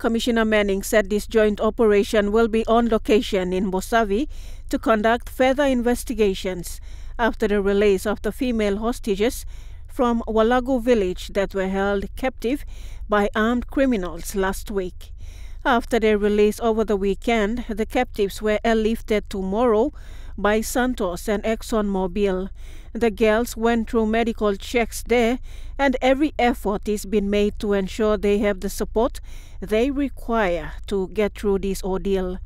Commissioner Manning said this joint operation will be on location in Bosavi to conduct further investigations after the release of the female hostages from Walago village that were held captive by armed criminals last week. After their release over the weekend, the captives were airlifted to Moro by Santos and ExxonMobil. The girls went through medical checks there, and every effort is being made to ensure they have the support they require to get through this ordeal.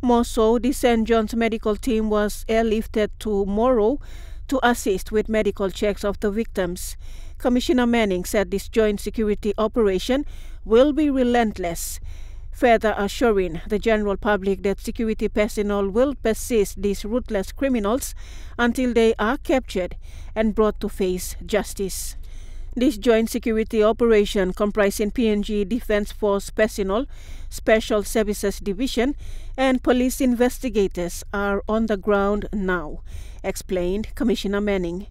More so, the St. John's medical team was airlifted to Moro to assist with medical checks of the victims. Commissioner Manning said this joint security operation will be relentless further assuring the general public that security personnel will persist these ruthless criminals until they are captured and brought to face justice. This joint security operation comprising PNG Defense Force personnel, Special Services Division, and police investigators are on the ground now, explained Commissioner Manning.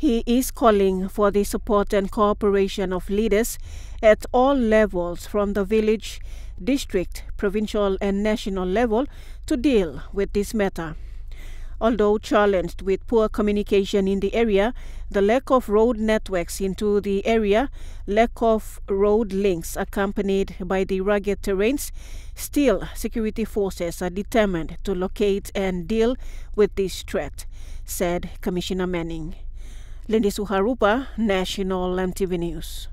He is calling for the support and cooperation of leaders at all levels from the village, district, provincial and national level to deal with this matter. Although challenged with poor communication in the area, the lack of road networks into the area, lack of road links accompanied by the rugged terrains, still security forces are determined to locate and deal with this threat, said Commissioner Manning. Lindy Suharupa, National EMTV News.